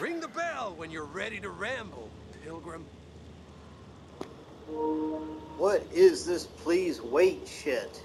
Ring the bell when you're ready to ramble, pilgrim. What is this please wait shit?